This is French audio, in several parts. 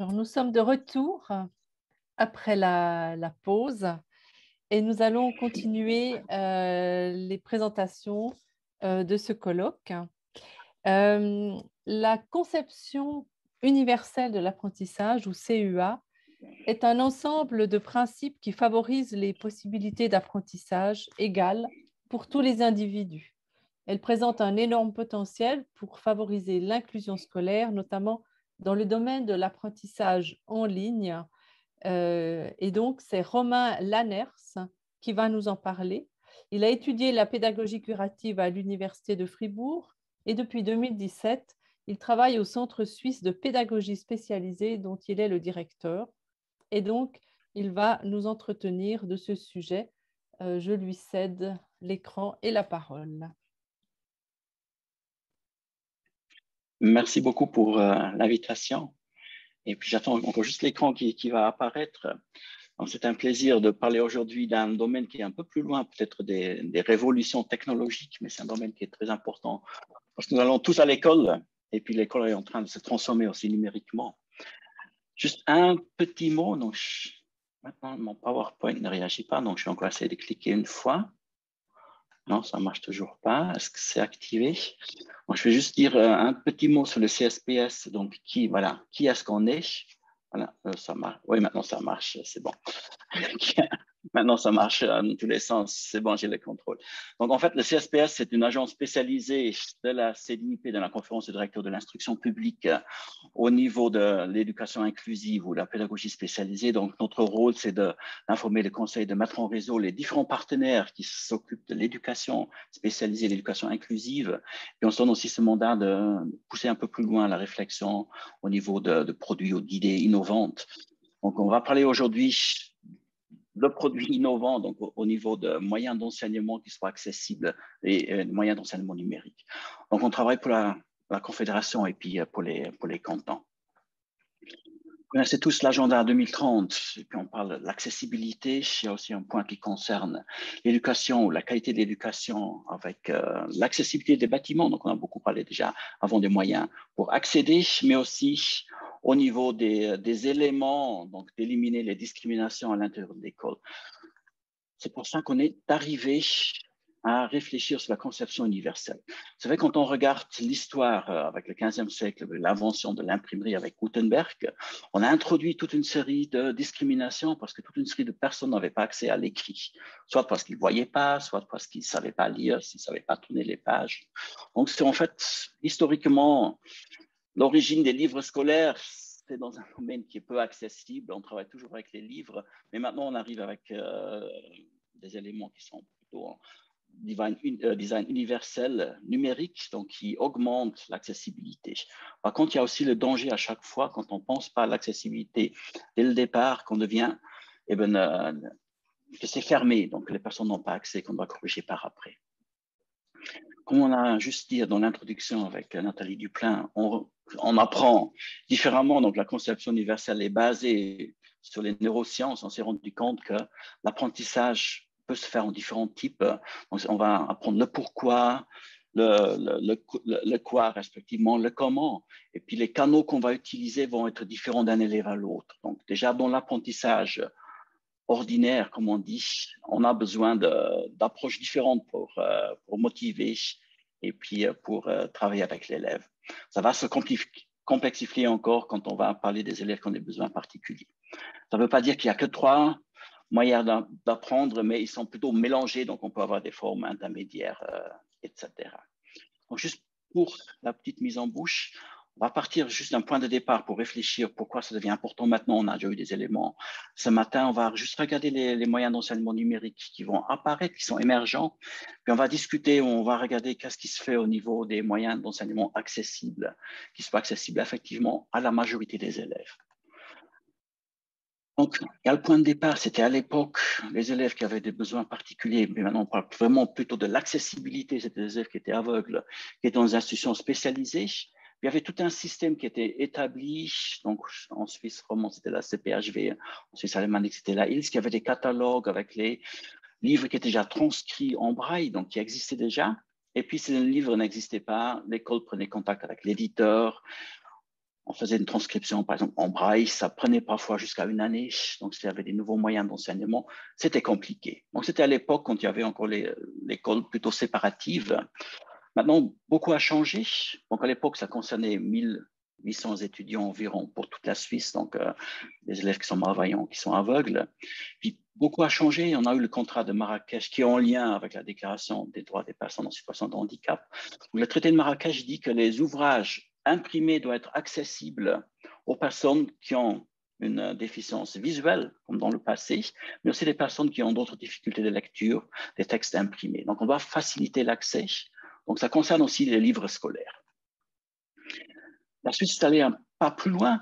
Alors, nous sommes de retour après la, pause et nous allons continuer euh, les présentations euh, de ce colloque. Euh, la conception universelle de l'apprentissage ou CUA est un ensemble de principes qui favorisent les possibilités d'apprentissage égales pour tous les individus. Elle présente un énorme potentiel pour favoriser l'inclusion scolaire, notamment dans le domaine de l'apprentissage en ligne. Euh, et donc, c'est Romain Lanners qui va nous en parler. Il a étudié la pédagogie curative à l'Université de Fribourg et depuis 2017, il travaille au Centre suisse de pédagogie spécialisée dont il est le directeur. Et donc, il va nous entretenir de ce sujet. Euh, je lui cède l'écran et la parole. Merci beaucoup pour euh, l'invitation. Et puis j'attends encore juste l'écran qui, va apparaître. C'est un plaisir de parler aujourd'hui d'un domaine qui est un peu plus loin peut-être des, des, révolutions technologiques, mais c'est un domaine qui est très important parce que nous allons tous à l'école et puis l'école est en train de se transformer aussi numériquement. Juste un petit mot. Donc, maintenant, mon PowerPoint ne réagit pas, donc je vais encore essayer de cliquer une fois. Non, ça marche toujours pas. Est-ce que c'est activé? Je vais juste dire euh, un petit mot sur le CSPS. Donc, qui, voilà, qui est-ce qu'on est? Voilà, euh, ça marche. Oui, maintenant ça marche, c'est bon. Maintenant, ça marche dans tous les sens. C'est bon, j'ai le contrôle. Donc, en fait, le CSPS, c'est une agence spécialisée de la CDIP, de la Conférence des directeurs de l'instruction publique, au niveau de l'éducation inclusive ou de la pédagogie spécialisée. Donc, notre rôle, c'est d'informer le conseil, de mettre en réseau les différents partenaires qui s'occupent de l'éducation spécialisée, l'éducation inclusive. Et on se donne aussi ce mandat de pousser un peu plus loin la réflexion au niveau de produits ou d'idées innovantes. Donc, on va parler aujourd'hui de produits innovants donc au, niveau de moyens d'enseignement qui soient accessibles et, moyens d'enseignement numérique. Donc, on travaille pour la, Confédération et puis euh, pour les, pour les cantons. Vous connaissez tous l'agenda 2030, et puis on parle de l'accessibilité. Il y a aussi un point qui concerne l'éducation ou la qualité de l'éducation avec euh, l'accessibilité des bâtiments. Donc, on a beaucoup parlé déjà avant des moyens pour accéder, mais aussi au niveau des, des éléments, donc d'éliminer les discriminations à l'intérieur de l'école. C'est pour ça qu'on est arrivé à réfléchir sur la conception universelle. Vous savez, quand on regarde l'histoire euh, avec le 15e siècle, l'invention de l'imprimerie avec Gutenberg, on a introduit toute une série de discriminations parce que toute une série de personnes n'avaient pas accès à l'écrit, soit parce qu'ils ne voyaient pas, soit parce qu'ils ne savaient pas lire, s'ils ne savaient pas tourner les pages. Donc, c'est en fait historiquement L'origine des livres scolaires, c'est dans un domaine qui est peu accessible. On travaille toujours avec les livres, mais maintenant on arrive avec euh, des éléments qui sont plutôt en design, euh, design, universel numérique, donc qui augmentent l'accessibilité. Par contre, il y a aussi le danger à chaque fois quand on ne pense pas à l'accessibilité dès le départ, qu'on devient, eh ben, euh, que c'est fermé, donc les personnes n'ont pas accès, qu'on doit corriger par après. Comme on a juste dit dans l'introduction avec Nathalie Duplain, on, apprend différemment. Donc, la conception universelle est basée sur les neurosciences. On s'est rendu compte que l'apprentissage peut se faire en différents types. on va apprendre le pourquoi, le, quoi respectivement, le comment. Et puis les canaux qu'on va utiliser vont être différents d'un élève à l'autre. Donc déjà dans l'apprentissage ordinaire, comme on dit, on a besoin d'approches différentes pour, euh, pour motiver et puis euh, pour euh, travailler avec l'élève. Ça va se complexifier encore quand on va parler des élèves qui ont des besoins particuliers. Ça ne veut pas dire qu'il n'y a que trois moyens d'apprendre, mais ils sont plutôt mélangés, donc on peut avoir des formes intermédiaires, etc. Juste pour la petite mise en bouche, on va partir juste d'un point de départ pour réfléchir pourquoi ça devient important maintenant. On a déjà eu des éléments. Ce matin, on va juste regarder les, moyens d'enseignement numérique qui vont apparaître, qui sont émergents. Puis on va discuter, on va regarder qu'est-ce qui se fait au niveau des moyens d'enseignement accessibles, qui soient accessibles effectivement à la majorité des élèves. Donc, il y a le point de départ, c'était à l'époque les élèves qui avaient des besoins particuliers, mais maintenant on parle vraiment plutôt de l'accessibilité, c'était des élèves qui étaient aveugles, qui étaient dans des institutions spécialisées il y avait tout un système qui était établi. Donc, en Suisse romande, c'était la CPHV. En Suisse alémanique, c'était la ILS, qui avait des catalogues avec les livres qui étaient déjà transcrits en braille, donc qui existaient déjà. Et puis, si le livre n'existait pas, l'école prenait contact avec l'éditeur. on faisait une transcription, par exemple, en braille, ça prenait parfois jusqu'à une année. Donc, s'il y avait des nouveaux moyens d'enseignement, c'était compliqué. Donc, c'était à l'époque quand il y avait encore l'école plutôt séparative. Maintenant, beaucoup a changé. Donc, à l'époque, ça concernait 1800 étudiants environ pour toute la Suisse, donc euh, des élèves qui sont malvoyants, qui sont aveugles. Puis, beaucoup a changé. On a eu le contrat de Marrakech qui est en lien avec la Déclaration des droits des personnes en situation de handicap. Le traité de Marrakech dit que les ouvrages imprimés doivent être accessibles aux personnes qui ont une déficience visuelle, comme dans le passé, mais aussi des personnes qui ont d'autres difficultés de lecture des textes imprimés. Donc, on doit faciliter l'accès donc, ça concerne aussi les livres scolaires. La Suisse est allée un pas plus loin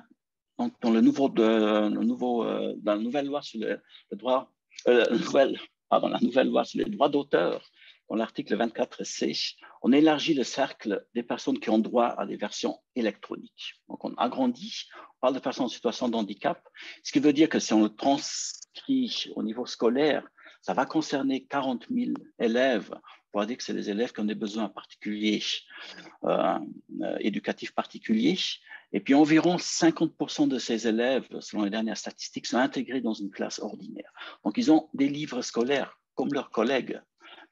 dans, le nouveau, de, nouveau, euh, dans la nouvelle loi sur le, droit, euh, la nouvelle loi sur les droits d'auteur, dans l'article 24C, on élargit le cercle des personnes qui ont droit à des versions électroniques. Donc, on agrandit, on parle de personnes en situation de handicap, ce qui veut dire que si on le transcrit au niveau scolaire, ça va concerner 40 000 élèves va dire que c'est les élèves qui ont des besoins particuliers, euh, euh, éducatifs particuliers. Et puis environ 50% de ces élèves, selon les dernières statistiques, sont intégrés dans une classe ordinaire. Donc ils ont des livres scolaires comme leurs collègues,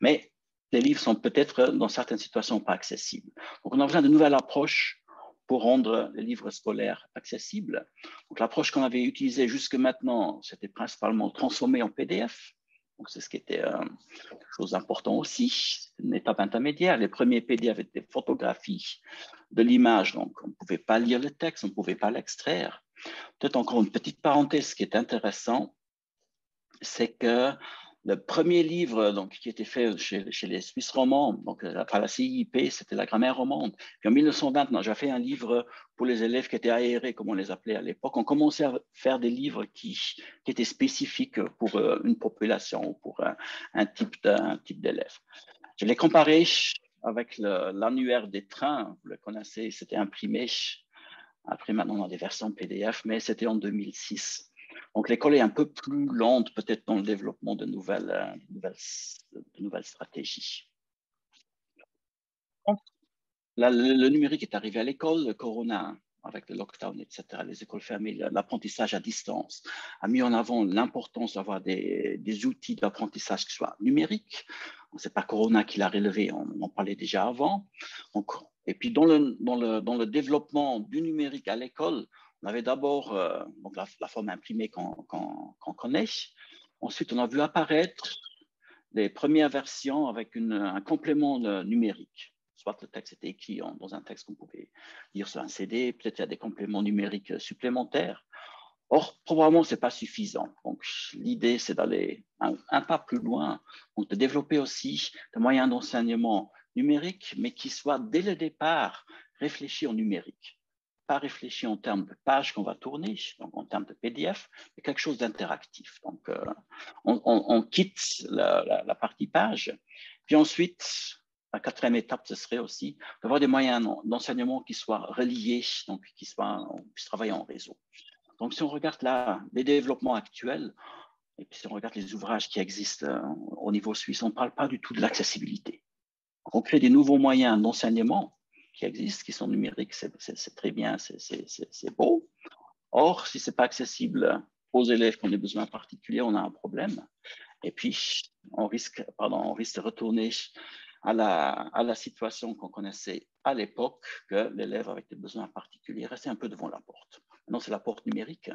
mais les livres sont peut-être dans certaines situations pas accessibles. Donc on a besoin de nouvelles approches pour rendre les livres scolaires accessibles. Donc l'approche qu'on avait utilisée jusque maintenant, c'était principalement transformer en PDF. Donc, c'est ce qui était euh, quelque chose d'important aussi, une étape intermédiaire. Les premiers PDF étaient des photographies de l'image, donc on ne pouvait pas lire le texte, on ne pouvait pas l'extraire. Peut-être encore une petite parenthèse qui est intéressant, c'est que le premier livre donc, qui était fait chez, les Suisses romands, donc euh, par la CIP, c'était la grammaire romande. Puis en 1920, j'ai fait un livre pour les élèves qui étaient aérés, comme on les appelait à l'époque. On commençait à faire des livres qui, étaient spécifiques pour euh, une population, pour un, type d'élève. Je l'ai comparé avec l'annuaire des trains, vous le connaissez, c'était imprimé. Après, maintenant, a des versions PDF, mais c'était en 2006. Donc, l'école est un peu plus lente peut-être dans le développement de nouvelles, euh, stratégies. le, numérique est arrivé à l'école, le corona, avec le lockdown, etc., les écoles fermées, l'apprentissage à distance, a mis en avant l'importance d'avoir des, outils d'apprentissage qui soient numériques. Ce n'est pas Corona qui l'a relevé, on en parlait déjà avant. Et puis, dans le, dans, le, dans le développement du numérique à l'école, on avait d'abord euh, la, forme imprimée qu'on connaît. Ensuite, on a vu apparaître les premières versions avec un complément numérique. Soit le texte était écrit dans un texte qu'on pouvait lire sur un CD, peut-être il y a des compléments numériques supplémentaires. Or, probablement, ce n'est pas suffisant. Donc, l'idée, c'est d'aller un, pas plus loin, de développer aussi des moyens d'enseignement numérique, mais qui soient dès le départ réfléchis en numérique pas réfléchi en termes de pages qu'on va tourner, donc en termes de PDF, mais quelque chose d'interactif. Donc, euh, on, quitte la, partie page. Puis ensuite, la quatrième étape, ce serait aussi d'avoir des moyens d'enseignement qui soient reliés, donc qui soient, on puisse travailler en réseau. Donc, si on regarde là les développements actuels, et puis si on regarde les ouvrages qui existent euh, au niveau suisse, on ne parle pas du tout de l'accessibilité. On crée des nouveaux moyens d'enseignement qui existent, qui sont numériques, c'est très bien, c'est beau. Or, si ce n'est pas accessible aux élèves qui ont des besoins particuliers, on a un problème. Et puis, on risque, pardon, on risque de retourner à la, à la situation qu'on connaissait à l'époque, que l'élève avec des besoins particuliers restait un peu devant la porte. Maintenant, c'est la porte numérique.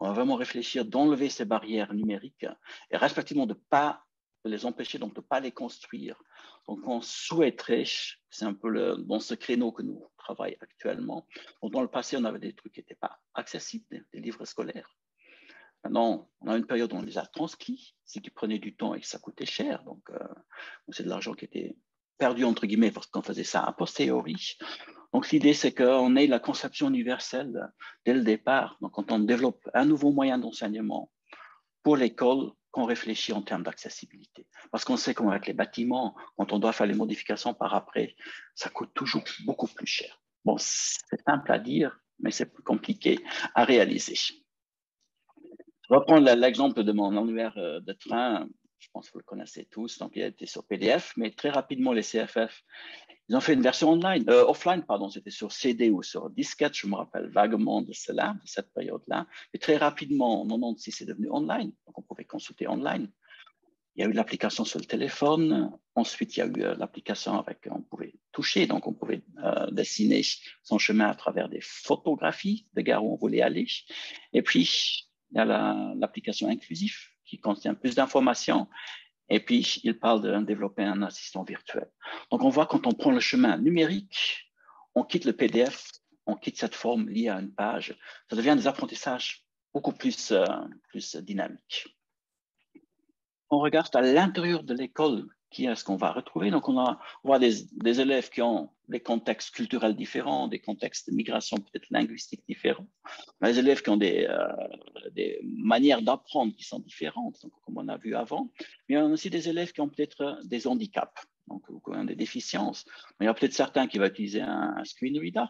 On va vraiment réfléchir d'enlever ces barrières numériques et respectivement de ne pas de les empêcher, donc de ne pas les construire. Donc, on souhaiterait, c'est un peu dans ce créneau que nous travaillons actuellement. dans le passé, on avait des trucs qui n'étaient pas accessibles, des, livres scolaires. Maintenant, on a une période où on les a transcrits, ce qui prenait du temps et que ça coûtait cher. Donc, euh, c'est de l'argent qui était perdu, entre guillemets, parce qu'on faisait ça a posteriori. Donc, l'idée, c'est qu'on ait la conception universelle dès le départ. Donc, quand on développe un nouveau moyen d'enseignement pour l'école, qu'on réfléchit en termes d'accessibilité. Parce qu'on sait qu'avec les bâtiments, quand on doit faire les modifications par après, ça coûte toujours beaucoup plus cher. Bon, c'est simple à dire, mais c'est plus compliqué à réaliser. Je vais prendre l'exemple de mon annuaire euh, de train. Je pense que vous le connaissez tous, donc il a été sur PDF, mais très rapidement, les CFF, ils ont fait une version online, euh, offline, pardon, c'était sur CD ou sur disquette, je me rappelle vaguement de cela, de cette période-là. Mais très rapidement, en 96, c'est devenu online, donc on pouvait consulter online. Il y a eu l'application sur le téléphone. Ensuite, il y a eu euh, l'application avec, on pouvait toucher, donc on pouvait euh, dessiner son chemin à travers des photographies de gare où on voulait aller. Et puis, il y a l'application inclusive qui contient plus d'informations. Et puis, il parle de développer un assistant virtuel. Donc, on voit quand on prend le chemin numérique, on quitte le PDF, on quitte cette forme liée à une page. Ça devient des apprentissages beaucoup plus, euh, plus dynamiques on regarde à l'intérieur de l'école qui est-ce qu'on va retrouver? Donc, on, a, voit des, élèves qui ont des contextes culturels différents, des contextes de migration peut-être linguistique différents. On des élèves qui ont des, euh, des manières d'apprendre qui sont différentes, comme on a vu avant. Mais on a aussi des élèves qui ont peut-être des handicaps, donc des déficiences. il y a peut-être certains qui vont utiliser un, un screen reader.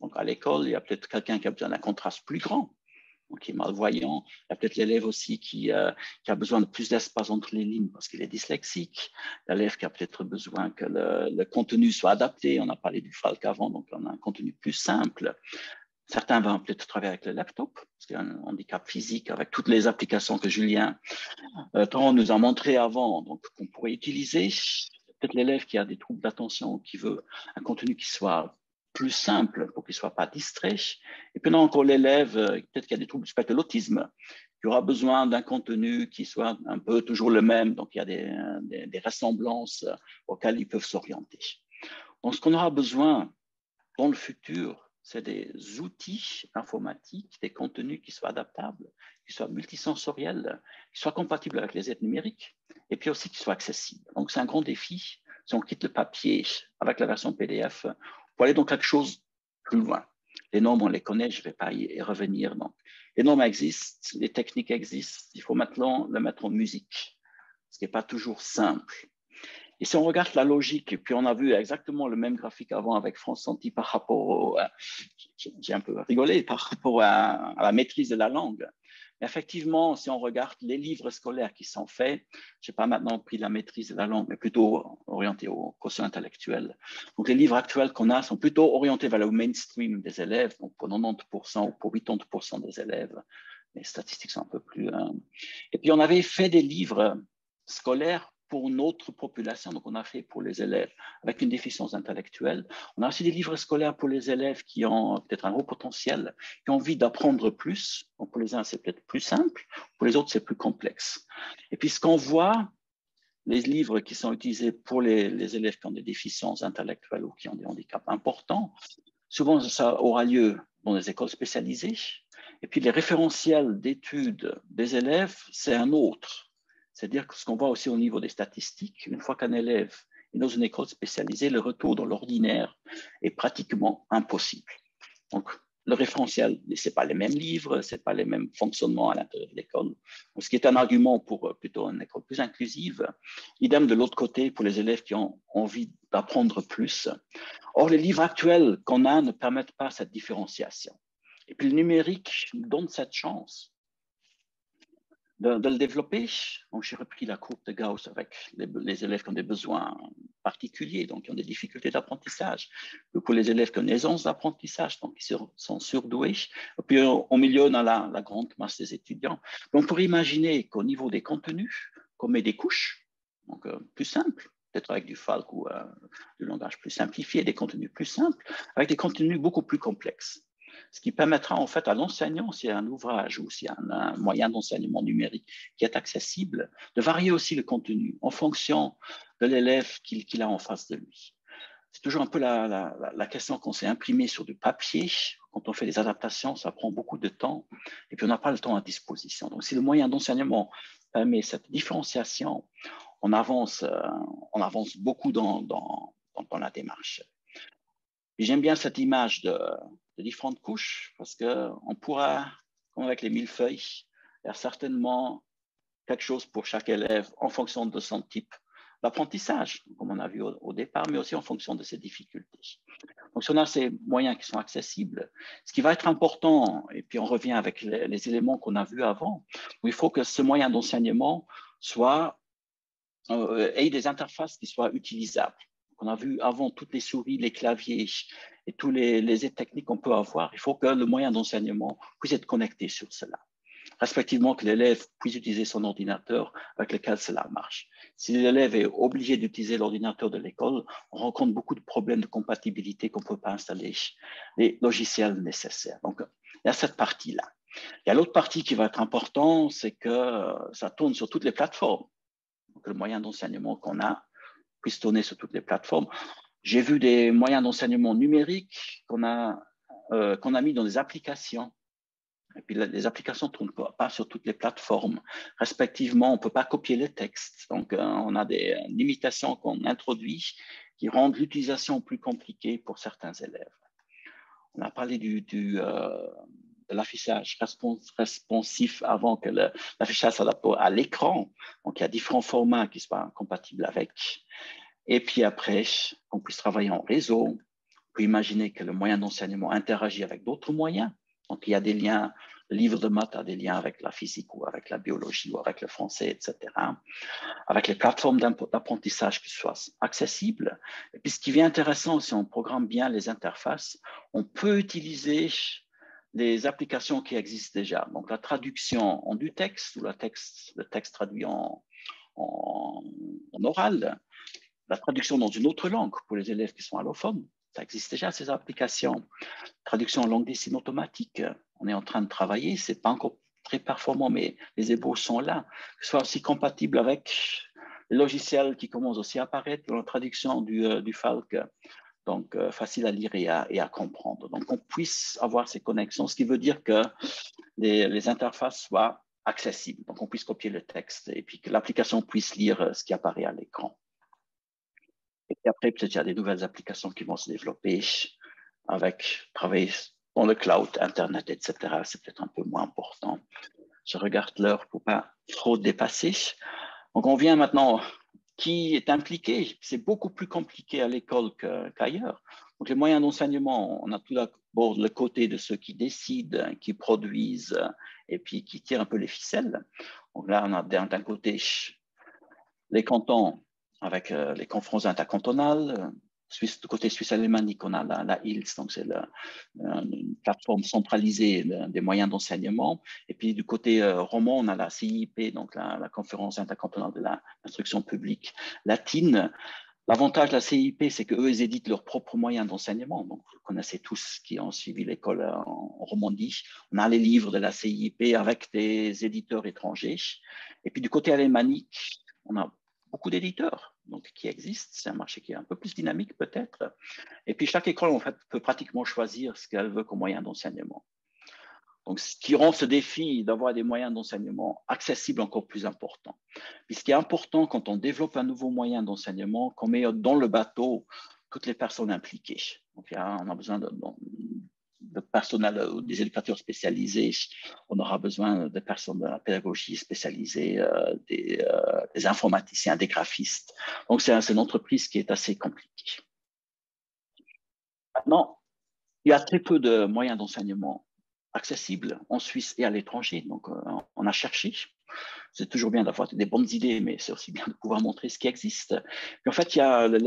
Donc, à l'école, il y a peut-être quelqu'un qui a besoin d'un contraste plus grand qui est malvoyant. Il y a peut-être l'élève aussi qui, euh, qui, a besoin de plus d'espace entre les lignes parce qu'il est dyslexique. L'élève qui a peut-être besoin que le, contenu soit adapté. On a parlé du FALC avant, donc on a un contenu plus simple. Certains vont peut-être travailler avec le laptop, parce qu'il y a un handicap physique avec toutes les applications que Julien euh, nous a montré avant, donc qu'on pourrait utiliser. Peut-être l'élève qui a des troubles d'attention, qui veut un contenu qui soit plus simple pour qu'il ne soit pas distrait. Et puis, encore l'élève, euh, peut-être qu'il y a des troubles du spectre de l'autisme, qui aura besoin d'un contenu qui soit un peu toujours le même, donc il y a des, des, ressemblances auxquelles ils peuvent s'orienter. Donc, ce qu'on aura besoin dans le futur, c'est des outils informatiques, des contenus qui soient adaptables, qui soient multisensoriels, qui soient compatibles avec les aides numériques, et puis aussi qui soient accessibles. Donc, c'est un grand défi. Si on quitte le papier avec la version PDF, pour aller dans quelque chose plus loin. Les normes, on les connaît, je ne vais pas y revenir. Donc, les normes existent, les techniques existent, il faut maintenant le mettre en musique, ce qui n'est pas toujours simple. Et si on regarde la logique, et puis on a vu exactement le même graphique avant avec France Santi par rapport au, j'ai un peu rigolé, par rapport à, la maîtrise de la langue. Effectivement, si on regarde les livres scolaires qui sont faits, je n'ai pas maintenant pris la maîtrise de la langue, mais plutôt orienté au quotient intellectuel. Donc, les livres actuels qu'on a sont plutôt orientés vers le mainstream des élèves, donc pour 90% ou pour 80% des élèves. Les statistiques sont un peu plus. Hein. Et puis, on avait fait des livres scolaires pour notre population, donc on a fait pour les élèves avec une déficience intellectuelle. On a aussi des livres scolaires pour les élèves qui ont peut-être un haut potentiel, qui ont envie d'apprendre plus. Donc pour les uns, c'est peut-être plus simple, pour les autres, c'est plus complexe. Et puis ce qu'on voit, les livres qui sont utilisés pour les, les, élèves qui ont des déficiences intellectuelles ou qui ont des handicaps importants, souvent ça aura lieu dans des écoles spécialisées. Et puis les référentiels d'études des élèves, c'est un autre. C'est-à-dire que ce qu'on voit aussi au niveau des statistiques, une fois qu'un élève est dans une école spécialisée, le retour dans l'ordinaire est pratiquement impossible. Donc, le référentiel, ce n'est pas les mêmes livres, ce n'est pas les mêmes fonctionnements à l'intérieur de l'école. Ce qui est un argument pour euh, plutôt une école plus inclusive. Idem de l'autre côté pour les élèves qui ont envie d'apprendre plus. Or, les livres actuels qu'on a ne permettent pas cette différenciation. Et puis le numérique donne cette chance de, le développer. j'ai repris la courbe de Gauss avec les, élèves qui ont des besoins particuliers, donc qui ont des difficultés d'apprentissage. Pour les élèves qui ont une aisance d'apprentissage, donc qui sont surdoués. Puis au, milieu, on a la, grande masse des étudiants. Donc, on pourrait imaginer qu'au niveau des contenus, qu'on met des couches, donc euh, plus simples, peut-être avec du Falk ou euh, du langage plus simplifié, des contenus plus simples, avec des contenus beaucoup plus complexes ce qui permettra en fait à l'enseignant, s'il y a un ouvrage ou s'il y a un, moyen d'enseignement numérique qui est accessible, de varier aussi le contenu en fonction de l'élève qu'il a en face de lui. C'est toujours un peu la, question qu'on s'est imprimée sur du papier. Quand on fait des adaptations, ça prend beaucoup de temps et puis on n'a pas le temps à disposition. Donc, si le moyen d'enseignement permet cette différenciation, on avance, euh, on avance beaucoup dans la démarche. J'aime bien cette image de, de différentes couches parce qu'on pourra, comme avec les mille feuilles, faire certainement quelque chose pour chaque élève en fonction de son type d'apprentissage, comme on a vu au, départ, mais aussi en fonction de ses difficultés. Donc, si on a ces moyens qui sont accessibles, ce qui va être important, et puis on revient avec les, éléments qu'on a vus avant, il faut que ce moyen d'enseignement soit euh, aient des interfaces qui soient utilisables. On a vu avant toutes les souris, les claviers et tous les, les techniques qu'on peut avoir. Il faut que le moyen d'enseignement puisse être connecté sur cela respectivement que l'élève puisse utiliser son ordinateur avec lequel cela marche. Si l'élève est obligé d'utiliser l'ordinateur de l'école, on rencontre beaucoup de problèmes de compatibilité qu'on ne peut pas installer les logiciels nécessaires. Donc, il y a cette partie-là. Il y a l'autre partie qui va être importante, c'est que ça tourne sur toutes les plateformes. Donc, le moyen d'enseignement qu'on a puisse tourner sur toutes les plateformes. J'ai vu des moyens d'enseignement numériques qu'on a, euh, qu'on a mis dans des applications et puis les applications ne tournent pas sur toutes les plateformes. Respectivement, on ne peut pas copier les textes. Donc, euh, on a des limitations qu'on introduit qui rendent l'utilisation plus compliquée pour certains élèves. On a parlé du, euh, de l'affichage responsif avant que l'affichage s'adapte à l'écran. Donc, il y a différents formats qui soient compatibles avec. Et puis après, qu'on puisse travailler en réseau. On peut imaginer que le moyen d'enseignement interagit avec d'autres moyens. Donc, il y a des liens, le livre de maths a des liens avec la physique ou avec la biologie ou avec le français, etc. Avec les plateformes d'apprentissage qui soient accessibles. Et puis, ce qui est intéressant, si on programme bien les interfaces, on peut utiliser les applications qui existent déjà. Donc, la traduction en du texte ou la texte, le texte traduit en oral, la traduction dans une autre langue pour les élèves qui sont allophones, ça existe déjà, ces applications. Traduction en langue des signes automatique, on est en train de travailler. Ce n'est pas encore très performant, mais les ébauches sont là. Que ce soit aussi compatible avec les logiciels qui commencent aussi à apparaître dans la traduction du, euh, du Falc. Donc, euh, facile à lire et à, et à, comprendre. Donc, on puisse avoir ces connexions, ce qui veut dire que les, les interfaces soient accessibles. Donc, on puisse copier le texte et puis que l'application puisse lire euh, ce qui apparaît à l'écran. Et puis après, peut-être il y a des nouvelles applications qui vont se développer avec travailler dans le cloud, Internet, etc. C'est peut-être un peu moins important. Je regarde l'heure pour pas trop dépasser. Donc, on vient maintenant qui est impliqué. C'est beaucoup plus compliqué à l'école qu'ailleurs. Donc, les moyens d'enseignement, on a tout d'abord le côté de ceux qui décident, qui produisent et puis qui tirent un peu les ficelles. Donc là, on a d'un côté les cantons avec euh, les conférences intercantonales. Euh, du côté suisse alémanique, on a la, la ILS, donc c'est une plateforme centralisée des moyens d'enseignement. Et puis du côté euh, roman, on a la CIP, donc la, conférence intercantonale de l'instruction publique latine. L'avantage de la CIP, c'est qu'eux, ils éditent leurs propres moyens d'enseignement. Donc, vous connaissez tous qui ont suivi l'école en Romandie. On a les livres de la CIP avec des éditeurs étrangers. Et puis, du côté alémanique, on a beaucoup d'éditeurs donc, qui existent. C'est un marché qui est un peu plus dynamique peut-être. Et puis chaque école peut pratiquement choisir ce qu'elle veut comme moyen d'enseignement. Donc, ce qui rend ce défi d'avoir des moyens d'enseignement accessibles encore plus important. Puis ce qui est important quand on développe un nouveau moyen d'enseignement, qu'on met dans le bateau toutes les personnes impliquées. Donc, on a besoin de, de personnel ou des éducateurs spécialisés, on aura besoin de personnes de la pédagogie spécialisée, euh, des, euh, des, informaticiens, des graphistes. Donc, c'est une entreprise qui est assez compliquée. Maintenant, il y a très peu de moyens d'enseignement accessibles en Suisse et à l'étranger. Donc, euh, on a cherché c'est toujours bien d'avoir des bonnes idées, mais c'est aussi bien de pouvoir montrer ce qui existe. en fait, il y a le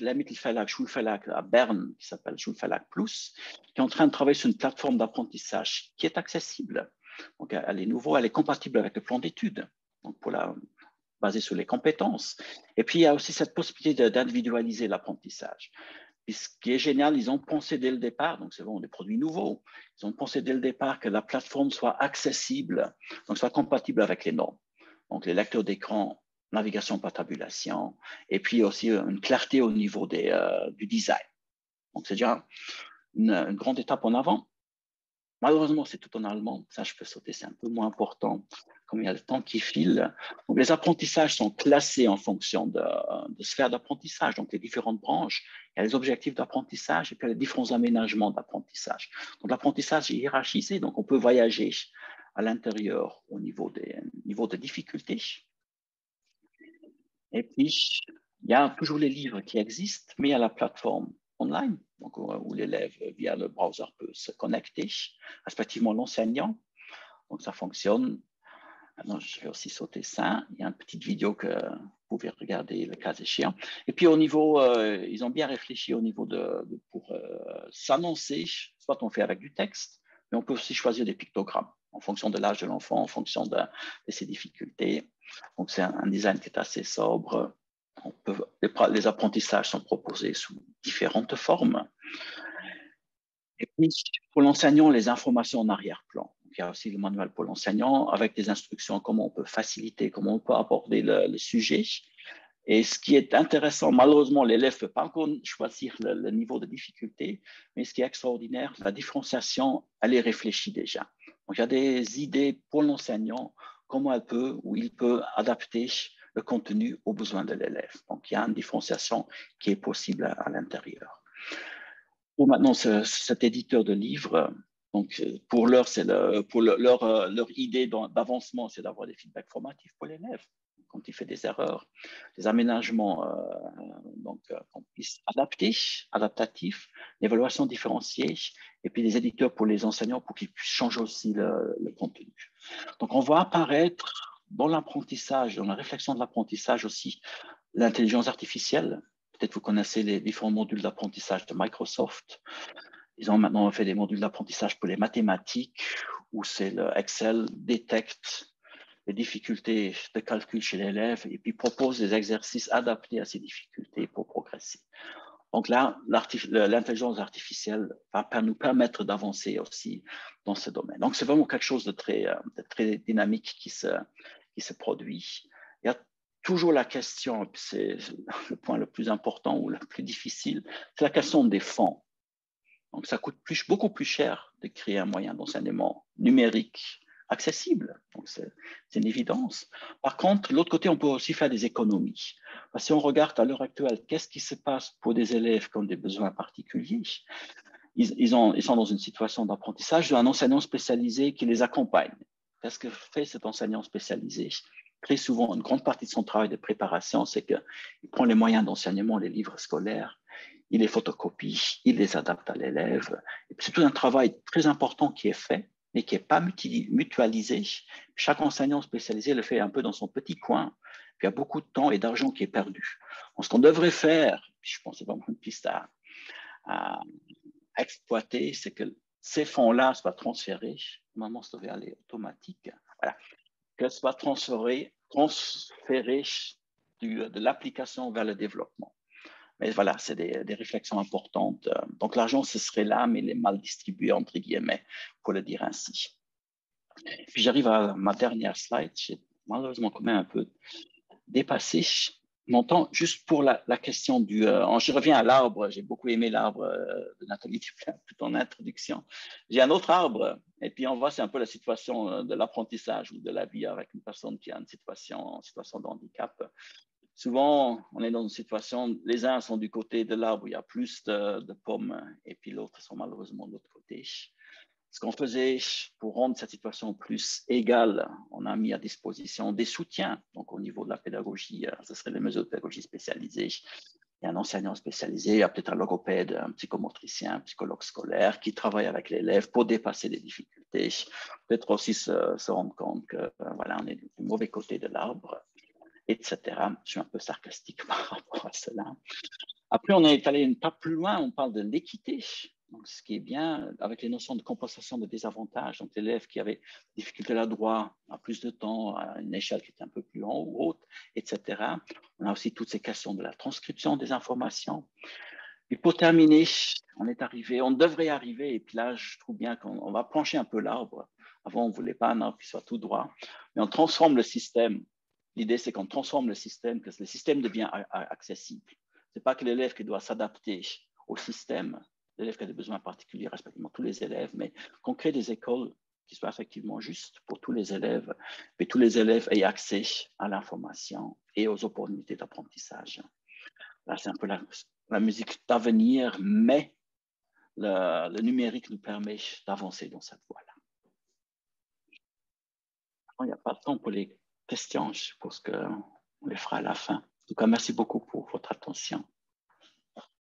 Lehrmittelverlag Schulverlag à Berne, qui s'appelle Schulverlag Plus, qui est en train de travailler sur une plateforme d'apprentissage qui est accessible. Donc, elle est nouveau, elle est compatible avec le plan d'études, donc pour la basée sur les compétences. Et puis, il y a aussi cette possibilité d'individualiser l'apprentissage. Ce qui est génial, ils ont pensé dès le départ, donc c'est bon, des produits nouveaux, ils ont pensé dès le départ que la plateforme soit accessible, donc soit compatible avec les normes. Donc les lecteurs d'écran, navigation par tabulation, et puis aussi une clarté au niveau euh, du design. Donc c'est déjà une, grande étape en avant. Malheureusement, c'est tout en allemand, ça je peux sauter, c'est un peu moins important comme il y a le temps qui file. Les apprentissages sont classés en fonction de, de sphères d'apprentissage, donc les différentes branches. Il y a les objectifs d'apprentissage et puis les différents aménagements d'apprentissage. Donc l'apprentissage est hiérarchisé, donc on peut voyager à l'intérieur au niveau des niveaux de difficulté. Et puis, il y a toujours les livres qui existent, mais il y a la plateforme online, donc où l'élève, via le browser, peut se connecter, respectivement l'enseignant. Donc, ça fonctionne Maintenant, je vais aussi sauter ça. Il y a une petite vidéo que vous pouvez regarder le cas échéant. Et puis au niveau, euh, ils ont bien réfléchi au niveau de, pour euh, s'annoncer, soit on fait avec du texte, mais on peut aussi choisir des pictogrammes en fonction de l'âge de l'enfant, en fonction de, ses difficultés. Donc c'est un, design qui est assez sobre. Les, apprentissages sont proposés sous différentes formes. Et puis, pour l'enseignant, les informations en arrière-plan il y a aussi le manuel pour l'enseignant avec des instructions comment on peut faciliter, comment on peut aborder le, sujet. Et ce qui est intéressant, malheureusement, l'élève ne peut pas encore choisir le, niveau de difficulté, mais ce qui est extraordinaire, la différenciation, elle est réfléchie déjà. Donc, il y a des idées pour l'enseignant, comment elle peut ou il peut adapter le contenu aux besoins de l'élève. Donc, il y a une différenciation qui est possible à, l'intérieur. Pour maintenant, cet éditeur de livres, donc, euh, pour leur, c'est pour leur, euh, idée d'avancement, c'est d'avoir des feedbacks formatifs pour l'élève quand il fait des erreurs, des aménagements euh, donc qu'on puisse adapter, adaptatifs, l'évaluation différenciée, et puis des éditeurs pour les enseignants pour qu'ils puissent changer aussi le contenu. Donc, on voit apparaître dans l'apprentissage, dans la réflexion de l'apprentissage aussi, l'intelligence artificielle. Peut-être vous connaissez les différents modules d'apprentissage de Microsoft. Ils ont maintenant fait des modules d'apprentissage pour les mathématiques, où c'est le Excel détecte les difficultés de calcul chez l'élève et puis propose des exercices adaptés à ces difficultés pour progresser. Donc là, l'intelligence artificielle va nous permettre d'avancer aussi dans ce domaine. Donc c'est vraiment quelque chose de très, euh, dynamique qui se produit. Il y a toujours la question, c'est le point le plus important ou le plus difficile, c'est la question des fonds. Donc, ça coûte beaucoup plus cher de créer un moyen d'enseignement numérique accessible. C'est une évidence. Par contre, l'autre côté, on peut aussi faire des économies. si on regarde à l'heure actuelle, qu'est-ce qui se passe pour des élèves qui ont des besoins particuliers? Ils, ils sont dans une situation d'apprentissage d'un enseignant spécialisé qui les accompagne. Qu'est-ce que fait cet enseignant spécialisé? Très souvent, une grande partie de son travail de préparation, c'est qu'il prend les moyens d'enseignement, les livres scolaires, il les photocopie, il les adapte à l'élève. C'est tout un travail très important qui est fait, mais qui n'est pas mutualisé. Chaque enseignant spécialisé le fait un peu dans son petit coin. Puis il y a beaucoup de temps et d'argent qui est perdu. ce qu'on devrait faire, je pense que c'est vraiment une piste à, exploiter, c'est que ces fonds-là soient transférés. Normalement, ça devrait aller automatique. Voilà. Que soit transféré, transféré de l'application vers le développement. Mais voilà, c'est des, réflexions importantes. Donc l'argent, ce serait là, mais il est mal distribué, entre guillemets, pour le dire ainsi. Puis j'arrive à ma dernière slide. J'ai malheureusement quand même un peu dépassé mon temps juste pour la, question du... Euh, je reviens à l'arbre. J'ai beaucoup aimé l'arbre euh, de Nathalie tout en introduction. J'ai un autre arbre, et puis on voit, c'est un peu la situation euh, de l'apprentissage ou de la vie avec une personne qui a une situation, situation de handicap souvent, on est dans une situation, les uns sont du côté de l'arbre où il y a plus de, pommes, et puis l'autre sont malheureusement de l'autre côté. Ce qu'on faisait pour rendre cette situation plus égale, on a mis à disposition des soutiens. Donc, au niveau de la pédagogie, euh, ce serait les mesures de pédagogie spécialisées. Il y a un enseignant spécialisé, il y a peut-être un logopède, un psychomotricien, un psychologue scolaire qui travaille avec l'élève pour dépasser les difficultés. Peut-être aussi se, se rendre compte que euh, voilà, on est du mauvais côté de l'arbre etc. Je suis un peu sarcastique par rapport à cela. Après, on est allé étape plus loin, on parle de l'équité. Donc, ce qui est bien avec les notions de compensation de désavantages. Donc, l'élève qui avait difficulté à droit à plus de temps, à une échelle qui était un peu plus ou haute, etc. On a aussi toutes ces questions de la transcription des informations. Et pour terminer, on est arrivé, on devrait arriver, et puis là, je trouve bien qu'on va pencher un peu l'arbre. Avant, on ne voulait pas un arbre qui soit tout droit, mais on transforme le système L'idée, c'est qu'on transforme le système, que le système devient accessible. Ce n'est pas que l'élève qui doit s'adapter au système, l'élève qui a des besoins particuliers, respectivement tous les élèves, mais qu'on crée des écoles qui soient effectivement justes pour tous les élèves, et tous les élèves aient accès à l'information et aux opportunités d'apprentissage. Là, c'est un peu la, musique d'avenir, mais le, le, numérique nous permet d'avancer dans cette voie-là. Il n'y a pas de temps pour les questions. Je suppose qu'on les fera à la fin. En tout cas, merci beaucoup pour votre attention.